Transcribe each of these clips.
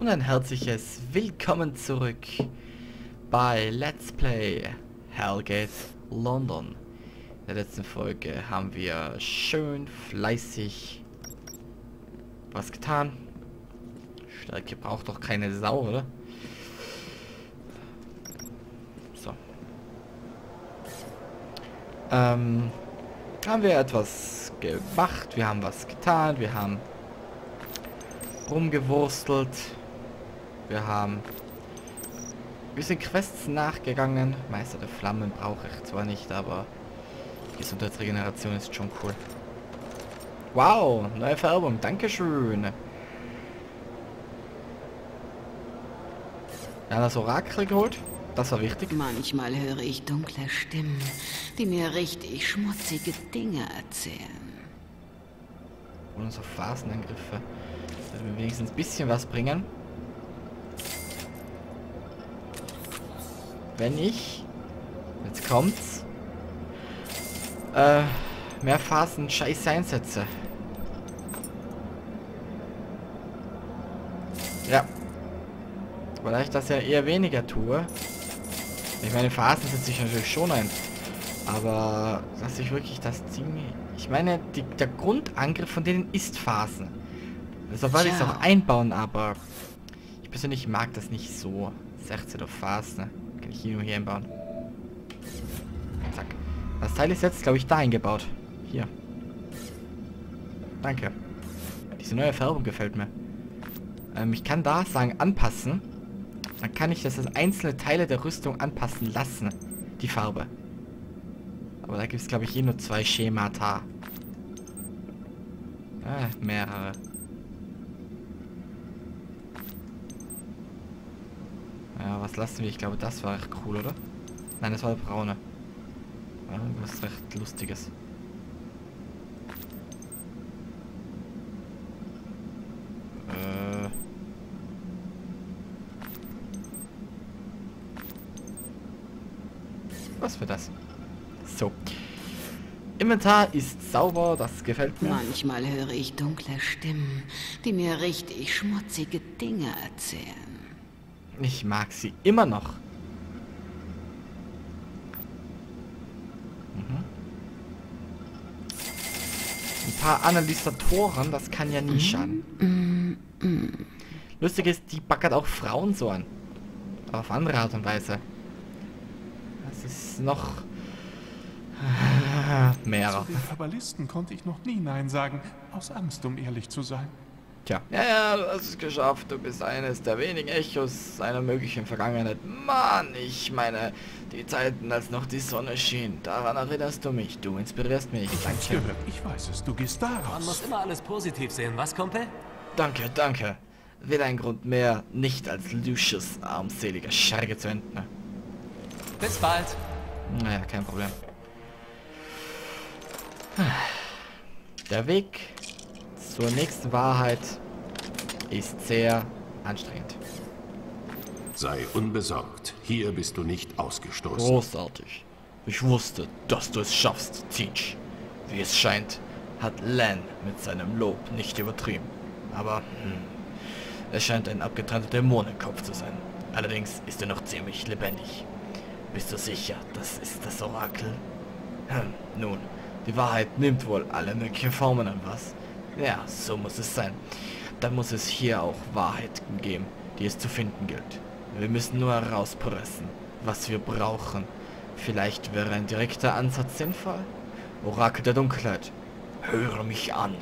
Und ein herzliches Willkommen zurück bei Let's Play Hellgate London. In der letzten Folge haben wir schön fleißig was getan. Stärke braucht doch keine Sau, oder? So. Ähm, haben wir etwas gemacht, wir haben was getan, wir haben rumgewurstelt, wir haben wir sind Quests nachgegangen. Meister der Flammen brauche ich zwar nicht, aber Gesundheitsregeneration ist schon cool. Wow, neue Färbung, dankeschön. Wir haben das Orakel geholt. Das war wichtig. Manchmal höre ich dunkle Stimmen, die mir richtig schmutzige Dinge erzählen. Und unsere Phasenangriffe. Das wir wenigstens ein bisschen was bringen. Wenn ich... Jetzt kommt's. Äh, mehr Phasen scheiße einsetze. Ja. Weil ich das ja eher weniger tue. Ich meine, Phasen setze ich natürlich schon ein. Aber dass ich wirklich das Ding... Ich meine, die, der Grundangriff von denen ist Phasen. Also wollte ich es auch einbauen, aber ich persönlich mag das nicht so. 16 auf Phasen. Kann ich hier nur hier einbauen. Zack. Das Teil ist jetzt, glaube ich, da eingebaut. Hier. Danke. Diese neue Färbung gefällt mir. Ähm, ich kann da sagen, anpassen. Dann kann ich das als einzelne Teile der Rüstung anpassen lassen. Die Farbe. Aber da gibt es, glaube ich, eh nur zwei Schemata. Ah, mehrere. Ja, was lassen wir? Ich glaube, das war echt cool, oder? Nein, das war der braune. Was recht lustiges. Äh. Was für das? So. Inventar ist sauber, das gefällt mir. Manchmal höre ich dunkle Stimmen, die mir richtig schmutzige Dinge erzählen. Ich mag sie immer noch. Mhm. Ein paar Analysatoren, das kann ja nie schaden. Lustig ist, die backert auch Frauen so an. Aber auf andere Art und Weise. Das ist noch... Mehrer. Zu den Kabbalisten konnte ich noch nie Nein sagen, aus Angst, um ehrlich zu sein. Tja. Ja, ja, du hast es geschafft. Du bist eines der wenigen Echos einer möglichen Vergangenheit. Mann, ich meine, die Zeiten, als noch die Sonne schien. Daran erinnerst du mich. Du inspirierst mich. Danke. gehört, ich weiß es, du gehst Man daraus. muss immer alles positiv sehen, was, Kumpel? Danke, danke. Wieder ein Grund mehr, nicht als Lucius armseliger Scherge zu enden. Bis bald. Naja, kein Problem. Der Weg zur nächsten Wahrheit ist sehr anstrengend. Sei unbesorgt. Hier bist du nicht ausgestoßen. Großartig. Ich wusste, dass du es schaffst, Zinch. Wie es scheint, hat Len mit seinem Lob nicht übertrieben. Aber, hm, er scheint ein abgetrennter Dämonenkopf zu sein. Allerdings ist er noch ziemlich lebendig. Bist du sicher, das ist das Orakel? Hm, nun, die Wahrheit nimmt wohl alle möglichen Formen an, was? Ja, so muss es sein. Dann muss es hier auch Wahrheiten geben, die es zu finden gilt. Wir müssen nur herauspressen, was wir brauchen. Vielleicht wäre ein direkter Ansatz sinnvoll? Orakel der Dunkelheit, höre mich an.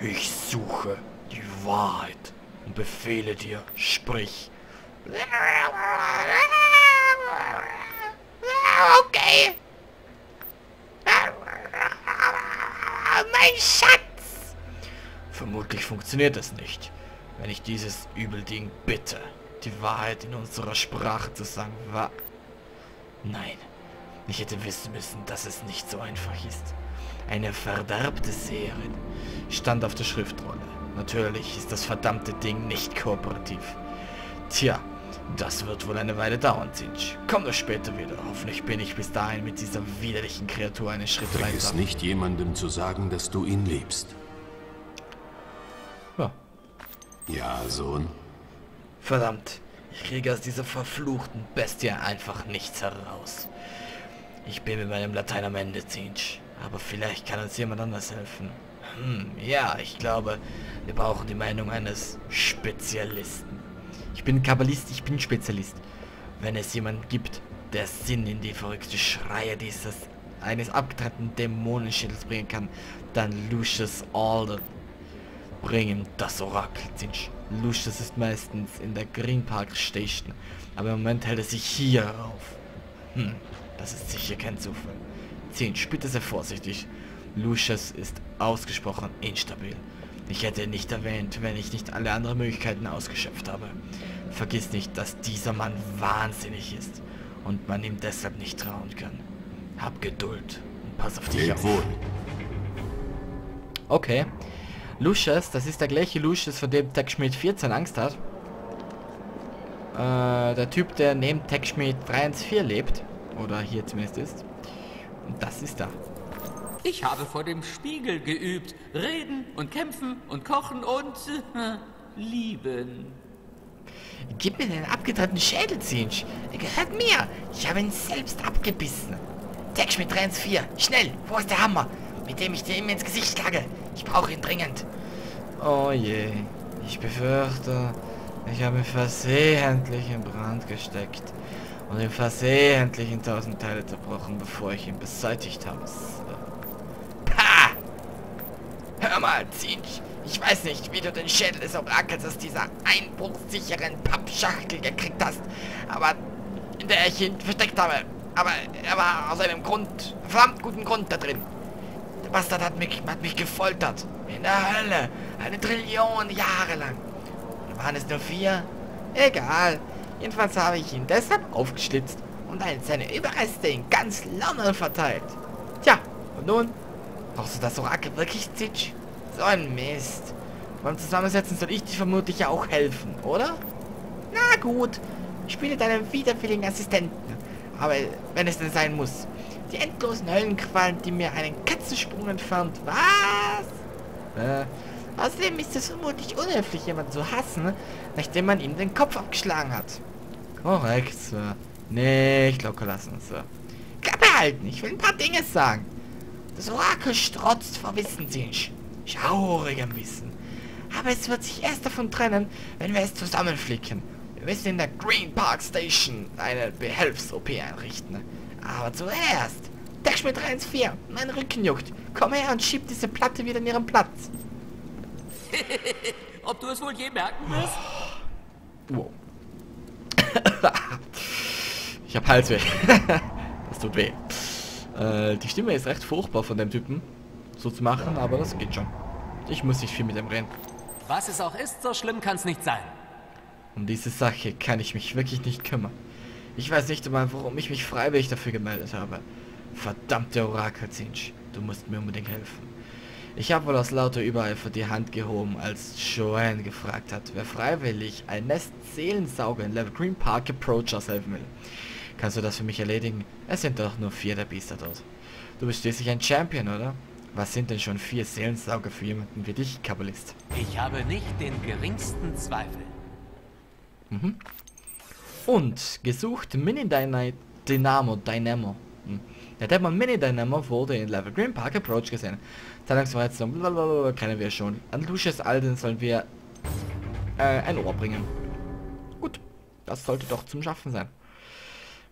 Ich suche die Wahrheit und befehle dir, sprich. Okay. Mein Schatz! Vermutlich funktioniert es nicht, wenn ich dieses Übelding bitte, die Wahrheit in unserer Sprache zu sagen. Wa Nein, ich hätte wissen müssen, dass es nicht so einfach ist. Eine verderbte Seherin stand auf der Schriftrolle. Natürlich ist das verdammte Ding nicht kooperativ. Tja, das wird wohl eine Weile dauern, Zinch. Komm doch später wieder. Hoffentlich bin ich bis dahin mit dieser widerlichen Kreatur einen Schritt Vergiss weiter. nicht jemandem zu sagen, dass du ihn liebst. Ja, Sohn. Verdammt, ich kriege aus dieser verfluchten Bestie einfach nichts heraus. Ich bin mit meinem Latein am Ende, Zinch. Aber vielleicht kann uns jemand anders helfen. Hm, ja, ich glaube, wir brauchen die Meinung eines Spezialisten. Ich bin Kabbalist, ich bin Spezialist. Wenn es jemanden gibt, der Sinn in die verrückte Schreie dieses eines abgetrennten Dämonenschädels bringen kann, dann Lucius Alden. Bring ihm das Orakel, Zinch. Lucius ist meistens in der Green Park Station, aber im Moment hält er sich hier auf. Hm, das ist sicher kein Zufall. Zinch, bitte sehr vorsichtig. Lucius ist ausgesprochen instabil. Ich hätte ihn nicht erwähnt, wenn ich nicht alle anderen Möglichkeiten ausgeschöpft habe. Vergiss nicht, dass dieser Mann wahnsinnig ist und man ihm deshalb nicht trauen kann. Hab Geduld und pass auf dich Leb auf. wohl. Okay. Lucius, das ist der gleiche Lucius, vor dem Tech Schmidt 14 Angst hat. Äh, der Typ, der neben Tech Schmidt 314 lebt. Oder hier zumindest ist. Und das ist er. Ich habe vor dem Spiegel geübt. Reden und kämpfen und kochen und äh, lieben. Gib mir den abgetrennten Schädel, Zinch. Er gehört mir. Ich habe ihn selbst abgebissen. Tech Schmidt 314. Schnell, wo ist der Hammer? Mit dem ich dir ihm ins Gesicht schlage. Ich brauche ihn dringend. Oh je. Ich befürchte, ich habe ihn versehentlich in Brand gesteckt. Und ihn versehentlich in tausend Teile zerbrochen, bevor ich ihn beseitigt habe. Pah! Hör mal, Zinch. Ich weiß nicht, wie du den Schädel des Orakels aus dieser einbruchsicheren Pappschachtel gekriegt hast. Aber in der ich ihn versteckt habe. Aber er war aus einem Grund, verdammt guten Grund da drin. Bastard hat mich, hat mich gefoltert. In der Hölle. Eine Trillion Jahre lang. Oder waren es nur vier? Egal. Jedenfalls habe ich ihn deshalb aufgeschlitzt und seine Überreste in ganz London verteilt. Tja, und nun? Brauchst du das Orakel wirklich, Zitsch? So ein Mist. Beim Zusammensetzen soll ich dir vermutlich ja auch helfen, oder? Na gut. Ich spiele deinen widerwilligen Assistenten. Aber wenn es denn sein muss. Die endlosen Höllenqualen, die mir einen Katzensprung entfernt. Was? Äh, außerdem ist es vermutlich unhöflich, jemanden zu hassen, nachdem man ihm den Kopf abgeschlagen hat. Korrekt, Sir. Nicht locker lassen, Sir. Klappe halten, ich will ein paar Dinge sagen. Das Orakel strotzt vor Wissensinsch. Schaurigem Wissen. Aber es wird sich erst davon trennen, wenn wir es zusammenflicken. Wir müssen in der Green Park Station eine Behelfs-OP einrichten. Aber zuerst. Deckschmidt 314, mein Rücken juckt. Komm her und schieb diese Platte wieder in ihren Platz. Ob du es wohl je merken wirst? Wow. ich hab Halsweh. das tut weh. Äh, die Stimme ist recht furchtbar von dem Typen, so zu machen, aber das geht schon. Ich muss nicht viel mit dem reden. Was es auch ist, so schlimm kann es nicht sein. Um diese Sache kann ich mich wirklich nicht kümmern. Ich weiß nicht einmal, warum ich mich freiwillig dafür gemeldet habe. Verdammte Orakelzinsch, du musst mir unbedingt helfen. Ich habe wohl aus lauter Übereifer die Hand gehoben, als Joanne gefragt hat, wer freiwillig ein Nest Seelensauger in Level Green Park Approach aushelfen will. Kannst du das für mich erledigen? Es sind doch nur vier der Biester dort. Du bist schließlich ein Champion, oder? Was sind denn schon vier Seelensauger für jemanden wie dich, Kabbalist? Ich habe nicht den geringsten Zweifel. Und gesucht Mini Dynamo Dynamo. Hm. Der Dämon Mini Dynamo wurde in Level Green Park Approach gesehen. Zahlungsverletzung, blablabla, kennen wir schon. An Lucius Alden sollen wir äh, ein Ohr bringen. Gut, das sollte doch zum Schaffen sein.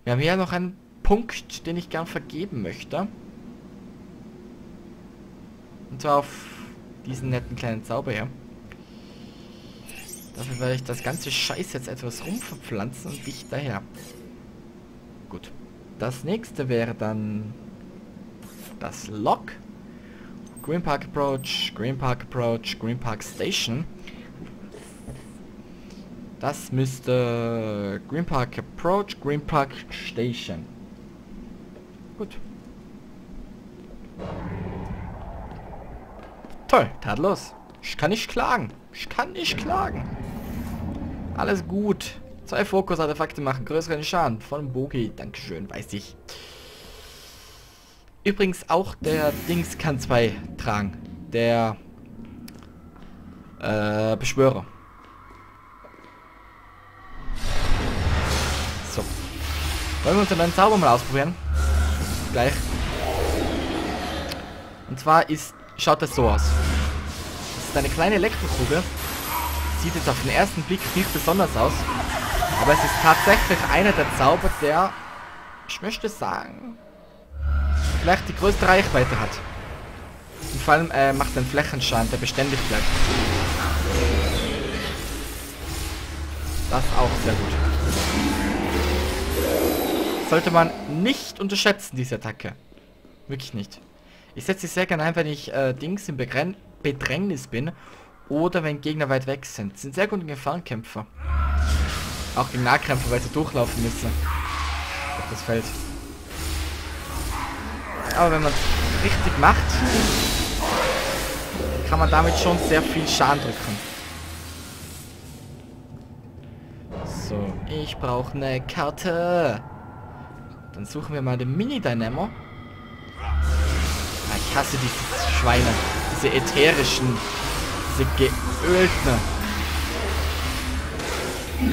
Wir haben hier noch einen Punkt, den ich gern vergeben möchte. Und zwar auf diesen netten kleinen Zauber hier. Dafür werde ich das ganze Scheiß jetzt etwas rumverpflanzen und dich daher. Gut. Das nächste wäre dann das Lock. Green Park Approach, Green Park Approach, Green Park Station. Das müsste Green Park Approach, Green Park Station. Gut. Toll, tadellos. Ich kann nicht klagen. Ich kann nicht klagen. Alles gut. Zwei Fokus-Artefakte machen größeren Schaden. Von Bogi. Dankeschön, weiß ich. Übrigens auch der Dings kann zwei tragen. Der äh, Beschwörer. So. Wollen wir unseren neuen Zauber mal ausprobieren? Gleich. Und zwar ist, schaut das so aus. Das ist eine kleine Elektrokugel, Sieht jetzt auf den ersten Blick nicht besonders aus. Aber es ist tatsächlich einer der Zauber, der, ich möchte sagen, vielleicht die größte Reichweite hat. Und vor allem äh, macht einen Flächenschaden, der beständig bleibt. Das auch sehr gut. Sollte man nicht unterschätzen, diese Attacke. Wirklich nicht. Ich setze sie sehr gerne ein, wenn ich äh, Dings im Begren Bedrängnis bin oder wenn Gegner weit weg sind. Sind sehr gute Gefahrenkämpfer. Auch gegen Nahkämpfer, weil sie durchlaufen müssen. Auf das Feld. Aber wenn man es richtig macht, kann man damit schon sehr viel Schaden drücken. So, ich brauche eine Karte. Dann suchen wir mal den Mini-Dynamo. Ah, ich hasse diese Schweine. Diese ätherischen. Geölten.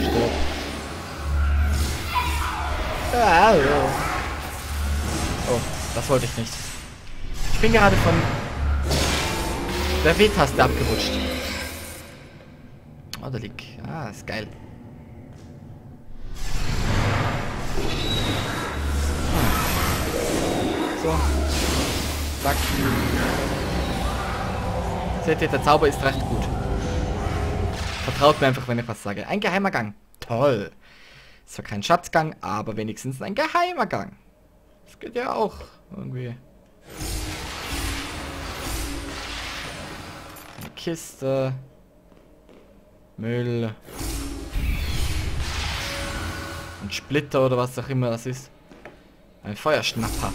Stopp. Ah, oh, das wollte ich nicht. Ich bin gerade von der W-Taste abgerutscht. Oh, da liegt. Ah, ist geil. So. Zack. Seht ihr, der Zauber ist recht gut. Vertraut mir einfach, wenn ich was sage. Ein geheimer Gang. Toll. Zwar kein Schatzgang, aber wenigstens ein geheimer Gang. Das geht ja auch irgendwie. Eine Kiste. Müll. Ein Splitter oder was auch immer das ist. Ein Feuerschnapper.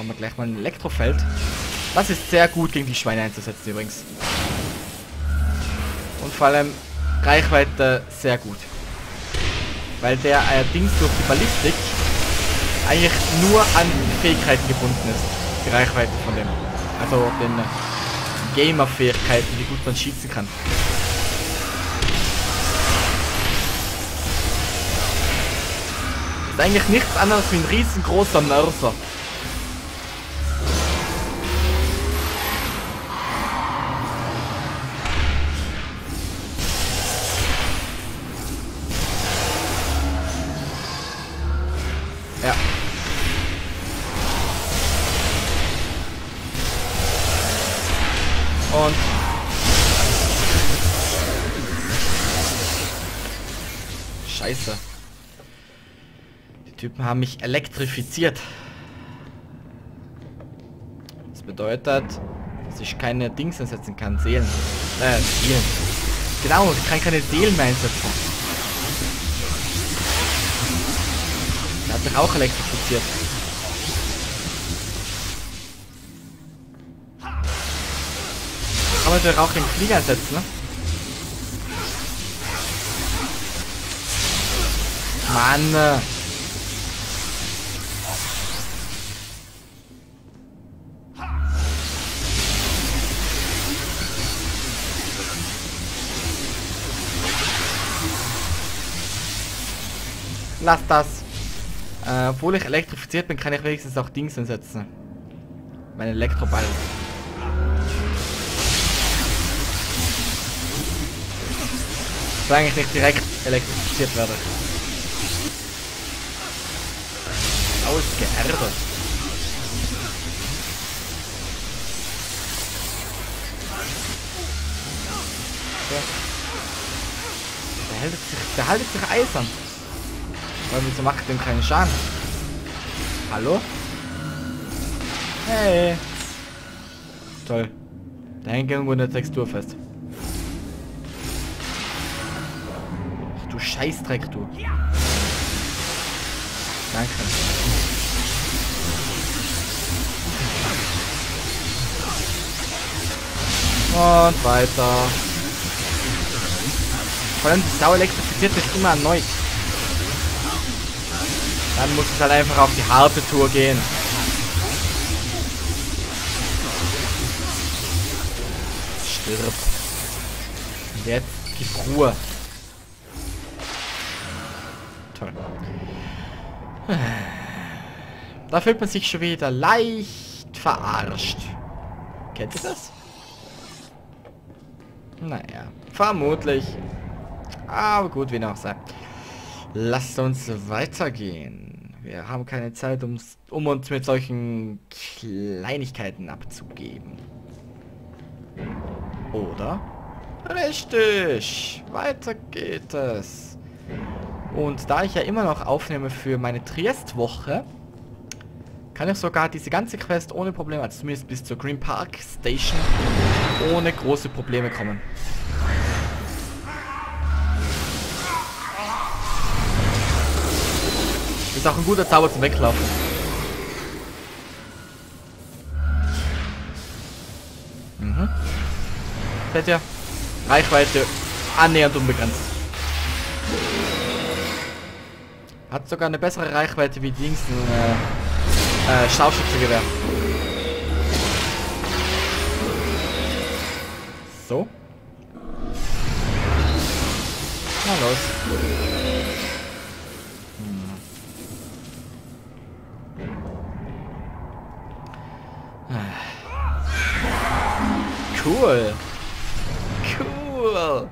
Haben wir gleich mal ein Elektrofeld. Das ist sehr gut gegen die Schweine einzusetzen übrigens. Und vor allem Reichweite sehr gut. Weil der allerdings durch die Ballistik eigentlich nur an Fähigkeiten gebunden ist. Die Reichweite von dem. Also den Gamer-Fähigkeiten, wie gut man schießen kann. Ist eigentlich nichts anderes wie ein riesengroßer Mörser. Scheiße. Die Typen haben mich elektrifiziert. Das bedeutet, dass ich keine Dings einsetzen kann. Seelen. Äh, Seelen. Genau, ich kann keine Seelen mehr einsetzen. Der hat mich auch elektrifiziert. kann man natürlich auch den Flieger setzen, ne? Mann. Lass das. Äh, obwohl ich elektrifiziert bin, kann ich wenigstens auch Dings einsetzen. Mein Elektroball. Solange ich nicht direkt elektrifiziert werde. Ausgeerdet. So. Der hält sich, der haltet sich eisern. Weil wieso macht dem keinen Schaden? Hallo? Hey. Toll. Da hängt irgendwo eine Textur fest. Scheißdreck, du. Danke. Und weiter. Vor allem die Sau elektrifiziert sich immer erneut. Dann muss es halt einfach auf die harte Tour gehen. Stirb. Jetzt die Ruhe. Toll. Da fühlt man sich schon wieder leicht verarscht. Kennt ihr das? Naja, vermutlich. Aber gut, wie noch sei. Lasst uns weitergehen. Wir haben keine Zeit, ums, um uns mit solchen Kleinigkeiten abzugeben. Oder? Richtig. Weiter geht es. Und da ich ja immer noch aufnehme für meine Triest-Woche, kann ich sogar diese ganze Quest ohne Probleme, also zumindest bis zur Green Park Station, ohne große Probleme kommen. Ist auch ein guter Zauber zum Weglaufen. Mhm. Seht ihr? Reichweite annähernd unbegrenzt. Hat sogar eine bessere Reichweite wie Dings ein äh, äh, Scharfschützengewehr. So. Na los. Cool. Cool.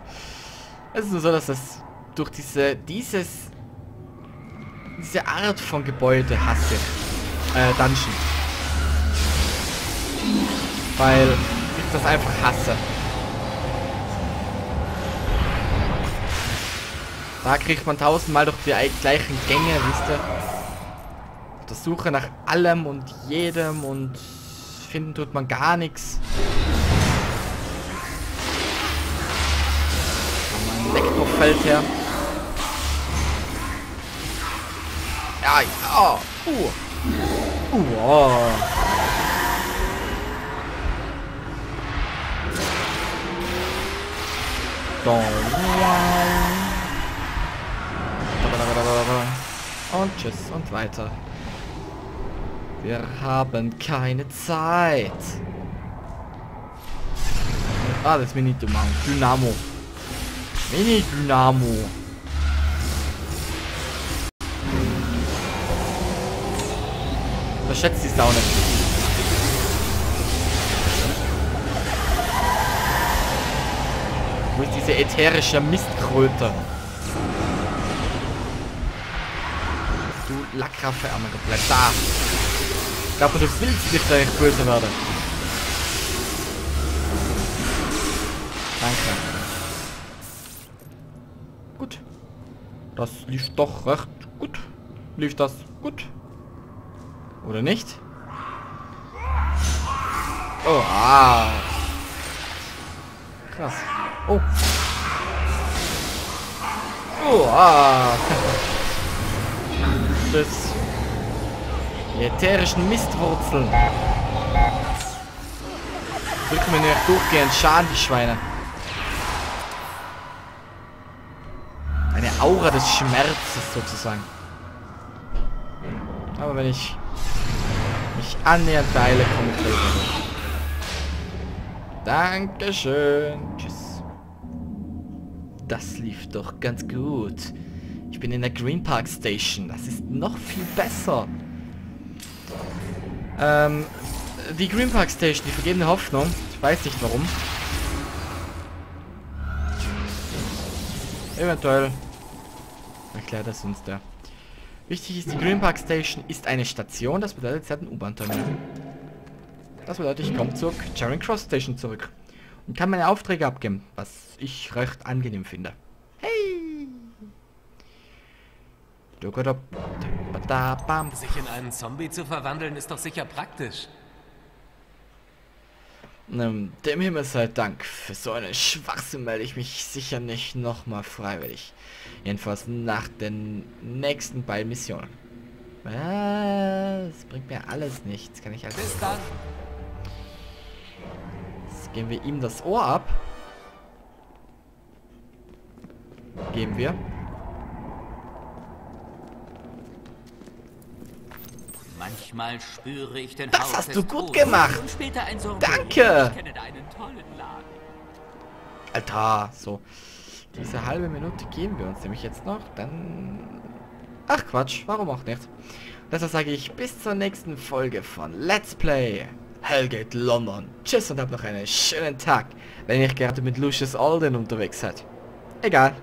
Es ist nur so, dass das durch diese, dieses, diese Art von Gebäude hasse. Äh, Dungeon. Weil ich das einfach hasse. Da kriegt man tausendmal durch die gleichen Gänge, wisst ihr. Auf der Suche nach allem und jedem und finden tut man gar nichts. Elektrofeld her. Ja, ja. Uh. Uh, oh. Und tschüss und weiter. Wir haben keine Zeit. Ah, das Mini-Dynamo. Dynamo. Mini-Dynamo. Unterschätzt die Sau nicht. Wo ist diese ätherische Mistkröte? Du Lackraffe einmal komplett. Da. Ich glaube, du willst nicht, dass ich böse werde. Danke. Gut. Das lief doch recht gut. Lief das gut? Oder nicht? Oh, ah. Krass. Oh. Oh, ah. Die ätherischen Mistwurzeln. Drücken wir nicht durchgehend Schaden, die Schweine. Aura des Schmerzes sozusagen. Aber wenn ich mich annähernd beeile, komme ich gleich Dankeschön. Tschüss. Das lief doch ganz gut. Ich bin in der Green Park Station. Das ist noch viel besser. Ähm, die Green Park Station, die vergebene Hoffnung. Ich weiß nicht warum. Eventuell Erklärt das uns der. Wichtig ist, die Green Park Station ist eine Station, das bedeutet, sie hat ein U-Bahn-Terminal. Das bedeutet, ich komme zur Charing Cross Station zurück. Und kann meine Aufträge abgeben, was ich recht angenehm finde. Hey! Sich in einen Zombie zu verwandeln, ist doch sicher praktisch. Dem Himmel sei Dank. Für so einen Schwachsinn melde ich mich sicher nicht nochmal freiwillig. Jedenfalls nach den nächsten beiden Missionen. Das bringt mir alles nichts. Kann ich alles. Bis dann. Jetzt geben wir ihm das Ohr ab. Geben wir. Manchmal spüre ich den Das Haus hast du gut gemacht. Danke. Alter, so. Diese halbe Minute geben wir uns nämlich jetzt noch. Dann... Ach Quatsch, warum auch nicht. Deshalb sage ich bis zur nächsten Folge von Let's Play Hellgate London. Tschüss und habt noch einen schönen Tag, wenn ihr gerade mit Lucius Alden unterwegs seid. Egal.